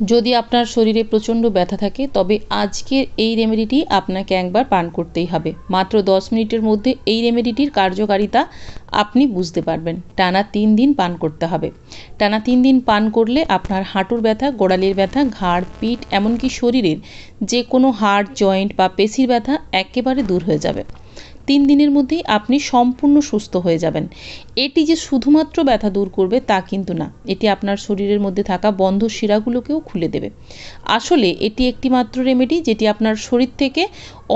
যদি আপনার শরীরে প্রচণ্ড ব্যথা থাকে, তবে আজকের এই রেমেডিটি আপনাকে একবার পান করতেই হবে। মাত্র দশ মিনিটের মধ্যে এই রেমেডিটির কার্যকারিতা আপনি বুঝতে পারবেন। টানা তিন দিন পান করতে হবে। টানা তিন দিন পান করলে আপনার হাঁটুর ব্যথা, গোড়ালির ব্যথা, ঘাড়, পিঠ, এমনকি শরীরের যে কোনো হাড়, জয়েন্ট বা পেশির ব্যথা একেবারে দূর হয়ে যাবে। তিন দিনের মধ্যেই আপনি সম্পূর্ণ সুস্থ হয়ে যাবেন। এটি যে শুধুমাত্র ব্যথা দূর করবে তা কিন্তু না। এটি আপনার শরীরের মধ্যে থাকা বন্ধ শিরাগুলোকেও খুলে দেবে। আসলে এটি একটি মাত্র রেমেডি যেটি আপনার শরীর থেকে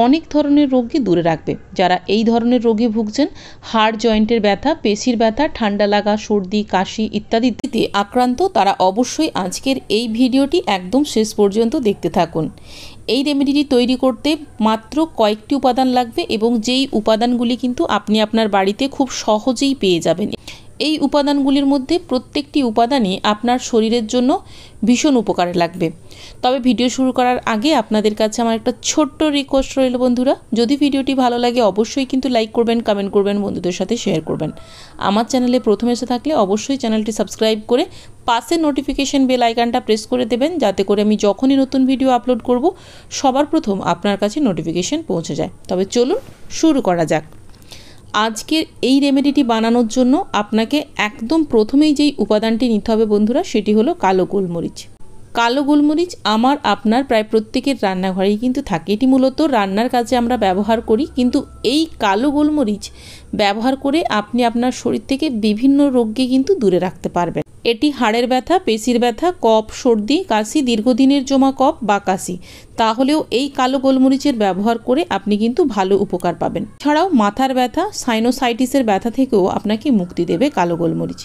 অনেক ধরনের রোগকে দূরে রাখবে। যারা এই ধরনের রোগে ভুগছেন, হাড় জয়েন্টের ব্যথা, পেশির ব্যথা, ঠান্ডা লাগা, সর্দি, কাশি ইত্যাদিতে আক্রান্ত, তারা অবশ্যই আজকের এই ভিডিওটি একদম শেষ পর্যন্ত দেখতে থাকুন। এই রেমেডিটি তৈরি করতে মাত্র কয়েকটি উপাদান লাগবে এবং যেই উপাদানগুলি কিন্তু আপনি আপনার বাড়িতে খুব সহজেই পেয়ে যাবেন। এই উপাদানগুলির মধ্যে প্রত্যেকটি উপাদানই আপনার শরীরের জন্য ভীষণ উপকারে লাগবে। তবে ভিডিও শুরু করার আগে আপনাদের কাছে আমার একটা ছোট্ট রিকোয়েস্ট রইল বন্ধুরা। যদি ভিডিওটি ভালো লাগে অবশ্যই কিন্তু লাইক করবেন কমেন্ট করবেন, বন্ধুদের সাথে শেয়ার করবেন। আমার চ্যানেলে প্রথম এসে থাকলে অবশ্যই চ্যানেলটি সাবস্ক্রাইব করে পাশে নোটিফিকেশন বেল আইকনটা প্রেস করে দেবেন, যাতে করে আমি যখনই নতুন ভিডিও আপলোড করব, সবার প্রথম আপনার কাছে নোটিফিকেশন পৌঁছে যায়। তবে চলুন শুরু করা যাক। আজকের এই রেমেডিটি বানানোর জন্য আপনাকে একদম প্রথমেই যেই উপাদানটি নিতে হবে বন্ধুরা, সেটি হলো কালো গোলমরিচ। কালো গোলমরিচ আমার, আপনার প্রায় প্রত্যেকের রান্নাঘরেই কিন্তু থাকে। এটি মূলত রান্নার কাজে আমরা ব্যবহার করি, কিন্তু এই কালো গোলমরিচ ব্যবহার করে আপনি আপনার শরীর থেকে বিভিন্ন রোগকে কিন্তু দূরে রাখতে পারবেন। এটি হাড়ের ব্যথা, পেশির ব্যথা, কফ, সর্দি, কাশি, দীর্ঘদিনের জমা কফ বা কাশি। তাহলেও এই কালো গোলমরিচের ব্যবহার করে আপনি কিন্তু ভালো উপকার পাবেন। ছাড়াও মাথার ব্যথা সাইনোসাইটিসের ব্যথা থেকেও আপনাকে মুক্তি দেবে কালো গোলমরিচ।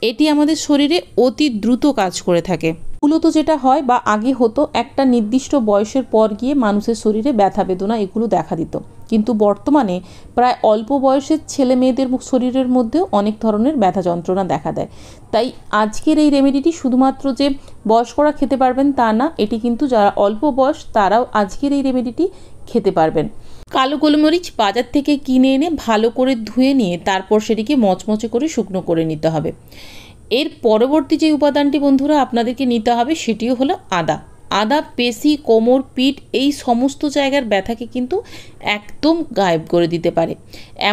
এটি আমাদের শরীরে অতি দ্রুত কাজ করে থাকে। মূলত যেটা হয় বা আগে হতো, একটা নির্দিষ্ট বয়সের পর গিয়ে মানুষের শরীরে ব্যথা বেদনা এগুলো দেখা দিত। কিন্তু বর্তমানে প্রায় অল্প বয়সের ছেলে মেয়েদের শরীরের মধ্যেও অনেক ধরনের ব্যথা যন্ত্রণা দেখা দেয়। তাই আজকের এই রেমেডিটি শুধুমাত্র যে বয়স্করা খেতে পারবেন তা না, এটি কিন্তু যারা অল্প বয়স, তারাও আজকের এই রেমেডিটি খেতে পারবেন। কালো গোলমরিচ বাজার থেকে কিনে এনে ভালো করে ধুয়ে নিয়ে তারপর সেটিকে মচমচে করে শুকনো করে নিতে হবে। এর পরবর্তী যে উপাদানটি বন্ধুরা আপনাদেরকে নিতে হবে, সেটিও হলো আদা। আদা, পেশি, কোমর, পিঠ এই সমস্ত জায়গার ব্যথাকে কিন্তু একদম গায়েব করে দিতে পারে।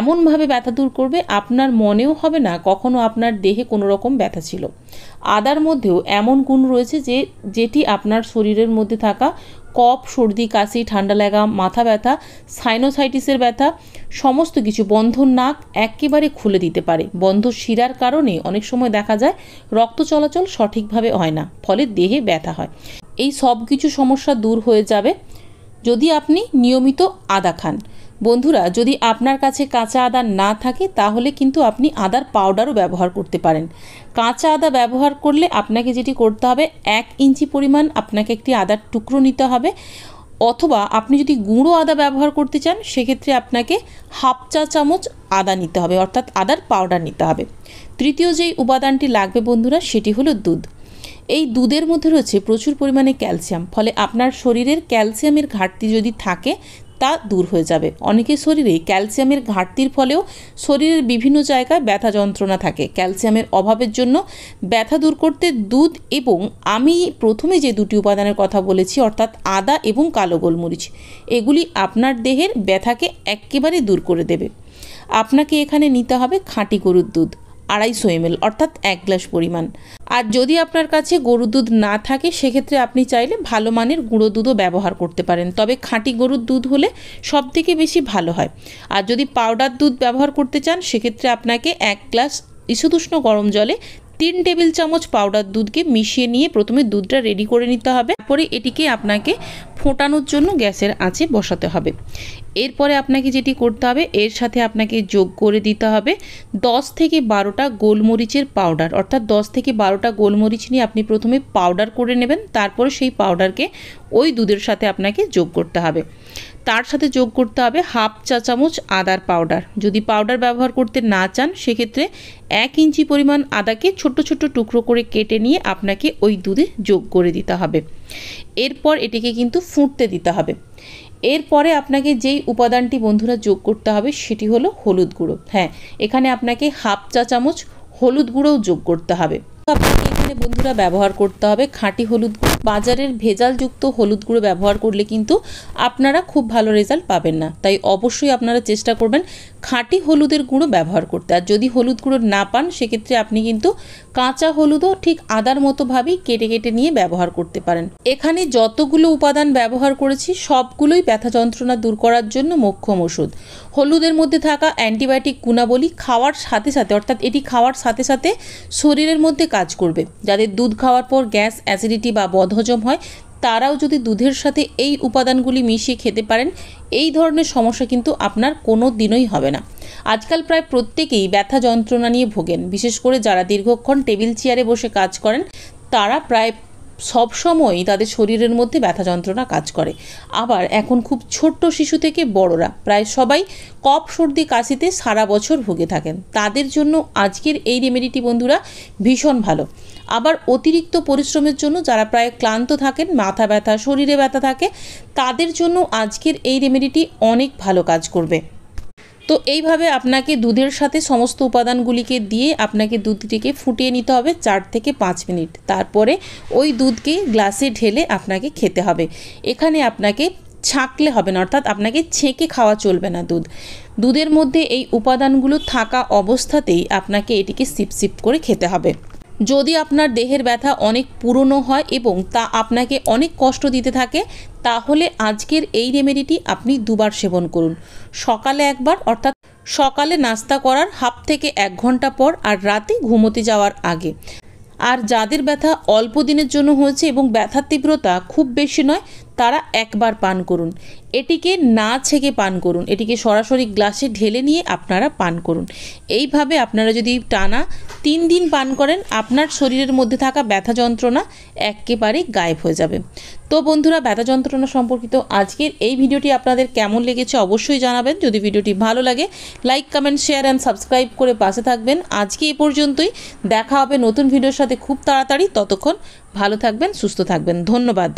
এমনভাবে ব্যথা দূর করবে আপনার মনেও হবে না কখনো আপনার দেহে কোনো রকম ব্যথা ছিল। আদার মধ্যেও এমন গুণ রয়েছে যে, যেটি আপনার শরীরের মধ্যে থাকা কফ, সর্দি, কাশি, ঠান্ডা লাগা, মাথা ব্যথা সাইনোসাইটিসের ব্যথা, সমস্ত কিছু বন্ধ নাক একেবারে খুলে দিতে পারে। বন্ধ শিরার কারণে অনেক সময় দেখা যায় রক্ত চলাচল সঠিকভাবে হয় না, ফলে দেহে ব্যথা হয়। এই সব কিছু সমস্যা দূর হয়ে যাবে যদি আপনি নিয়মিত আদা খান। বন্ধুরা, যদি আপনার কাছে কাঁচা আদা না থাকে, তাহলে কিন্তু আপনি আদার পাউডারও ব্যবহার করতে পারেন। কাঁচা আদা ব্যবহার করলে আপনাকে যেটি করতে হবে, এক ইঞ্চি পরিমাণ আপনাকে একটি আদার টুকরো নিতে হবে। অথবা আপনি যদি গুঁড়ো আদা ব্যবহার করতে চান, সেক্ষেত্রে আপনাকে হাফ চা চামচ আদা নিতে হবে, অর্থাৎ আদার পাউডার নিতে হবে। তৃতীয় যেই উপাদানটি লাগবে বন্ধুরা, সেটি হলো দুধ। এই দুধের মধ্যে রয়েছে প্রচুর পরিমাণে ক্যালসিয়াম, ফলে আপনার শরীরের ক্যালসিয়ামের ঘাটতি যদি থাকে, তা দূর হয়ে যাবে। অনেকের শরীরে ক্যালসিয়ামের ঘাটতির ফলেও শরীরের বিভিন্ন জায়গায় ব্যথা যন্ত্রণা থাকে। ক্যালসিয়ামের অভাবের জন্য ব্যথা দূর করতে দুধ এবং আমি প্রথমে যে দুটি উপাদানের কথা বলেছি, অর্থাৎ আদা এবং কালো গোলমরিচ, এগুলি আপনার দেহের ব্যথাকে একেবারে দূর করে দেবে। আপনাকে এখানে নিতে হবে খাঁটি গরুর দুধ। আড়াইশো এমএল অর্থাৎ এক গ্লাস পরিমাণ। আর যদি আপনার কাছে গরুর দুধ না থাকে, সেক্ষেত্রে আপনি চাইলে ভালো মানের গুঁড়ো দুধও ব্যবহার করতে পারেন। তবে খাঁটি গরুর দুধ হলে সব থেকে বেশি ভালো হয়। আর যদি পাউডার দুধ ব্যবহার করতে চান, সেক্ষেত্রে আপনাকে এক গ্লাস ইসুদুষ্ণ গরম জলে তিন টেবিল চামচ পাউডার দুধকে মিশিয়ে নিয়ে প্রথমে দুধটা রেডি করে নিতে হবে। তারপরে এটিকে আপনাকে ফোটানোর জন্য গ্যাসের আঁচে বসাতে হবে। এরপরে আপনাকে যেটি করতে হবে, এর সাথে আপনাকে যোগ করে দিতে হবে দশ থেকে বারোটা গোলমরিচের পাউডার অর্থাৎ দশ থেকে বারোটা গোলমরিচ নিয়ে আপনি প্রথমে পাউডার করে নেবেন, তারপরে সেই পাউডারকে ওই দুধের সাথে আপনাকে যোগ করতে হবে। তার সাথে যোগ করতে হবে হাফ চা চামচ আদার পাউডার। যদি পাউডার ব্যবহার করতে না চান, সেক্ষেত্রে এক ইঞ্চি পরিমাণ আদাকে ছোট ছোট টুকরো করে কেটে নিয়ে আপনাকে ওই দুধে যোগ করে দিতে হবে। এরপর এটিকে কিন্তু ফুটতে দিতে হবে। এরপরে আপনাকে যেই উপাদানটি বন্ধুরা যোগ করতে হবে, সেটি হলো হলুদ গুঁড়ো। হ্যাঁ এখানে আপনাকে হাফ চা চামচ হলুদ গুঁড়োও যোগ করতে হবে। আপনাকে এখানে বন্ধুরা ব্যবহার করতে হবে। খাঁটি হলুদ গুঁড়ো, বাজারের ভেজালযুক্ত হলুদ গুঁড়ো ব্যবহার করলে কিন্তু আপনারা খুব ভালো রেজাল্ট পাবেন না। তাই অবশ্যই আপনারা চেষ্টা করবেন খাঁটি হলুদের গুঁড়ো ব্যবহার করতে। আর যদি হলুদ গুঁড়ো না পান, সেক্ষেত্রে আপনি কিন্তু কাঁচা হলুদও ঠিক আদার মতোভাবেই কেটে কেটে নিয়ে ব্যবহার করতে পারেন। এখানে যতগুলো উপাদান ব্যবহার করেছি, সবগুলোই ব্যথা যন্ত্রণা দূর করার জন্য মোক্ষম ওষুধ। হলুদের মধ্যে থাকা অ্যান্টিবায়োটিক গুণাবলী খাওয়ার সাথে সাথে, অর্থাৎ এটি খাওয়ার সাথে সাথে শরীরের মধ্যে কাজ করবে। যাদের দুধ খাওয়ার পর গ্যাস, অ্যাসিডিটি বা বদহজম হয়, তারাও যদি দুধের সাথে এই উপাদানগুলি মিশিয়ে খেতে পারেন, এই ধরনের সমস্যা কিন্তু আপনার কোনো দিনই হবে না। আজকাল প্রায় প্রত্যেকেই ব্যথা যন্ত্রণা নিয়ে ভোগেন। বিশেষ করে যারা দীর্ঘক্ষণ টেবিল চেয়ারে বসে কাজ করেন, তারা প্রায় সবসময়ই তাদের শরীরের মধ্যে ব্যথা যন্ত্রণা কাজ করে। আবার এখন খুব ছোট্ট শিশু থেকে বড়রা, প্রায় সবাই কফ, সর্দি, কাশিতে সারা বছর ভুগে থাকেন। তাদের জন্য আজকের এই রেমেডিটি বন্ধুরা ভীষণ ভালো। আবার অতিরিক্ত পরিশ্রমের জন্য যারা প্রায় ক্লান্ত থাকেন, মাথা ব্যথা, শরীরে ব্যথা থাকে, তাদের জন্য আজকের এই রেমেডিটি অনেক ভালো কাজ করবে। তো এইভাবে আপনাকে দুধের সাথে সমস্ত উপাদানগুলিকে দিয়ে আপনাকে দুধটিকে ফুটিয়ে নিতে হবে চার থেকে পাঁচ মিনিট। তারপরে ওই দুধকে গ্লাসে ঢেলে আপনাকে খেতে হবে। এখানে আপনাকে ছাঁকলে হবে না, অর্থাৎ আপনাকে ছেঁকে খাওয়া চলবে না দুধ। দুধের মধ্যে এই উপাদানগুলো থাকা অবস্থাতেই আপনাকে এটিকে সিপ সিপ করে খেতে হবে। যদি আপনার দেহের ব্যথা অনেক পুরনো হয় এবং তা আপনাকে অনেক কষ্ট দিতে থাকে, তাহলে আজকের এই রেমেডিটি আপনি দুবার সেবন করুন। সকালে একবার, অর্থাৎ সকালে নাস্তা করার হাফ থেকে এক ঘণ্টা পর আর রাতে ঘুমোতে যাওয়ার আগে। আর যাদের ব্যথা অল্প দিনের জন্য হয়েছে এবং ব্যথার তীব্রতা খুব বেশি নয় তারা একবার পান করুন। এটিকে না ছেঁকে পান করুন। এটিকে সরাসরি গ্লাসে ঢেলে নিয়ে আপনারা পান করুন। এইভাবে আপনারা যদি টানা তিন দিন পান করেন, আপনার শরীরের মধ্যে থাকা ব্যথা যন্ত্রণা একেবারে গায়েব হয়ে যাবে। তো বন্ধুরা, ব্যথা যন্ত্রণা সম্পর্কিত আজকের এই ভিডিওটি আপনাদের কেমন লেগেছে অবশ্যই জানাবেন। যদি ভিডিওটি ভালো লাগে, like, comment, share and subscribe করে পাশে থাকবেন। আজকে এই পর্যন্তই। দেখা হবে নতুন ভিডিওর সাথে খুব তাড়াতাড়ি। ততক্ষণ ভালো থাকবেন, সুস্থ থাকবেন। ধন্যবাদ।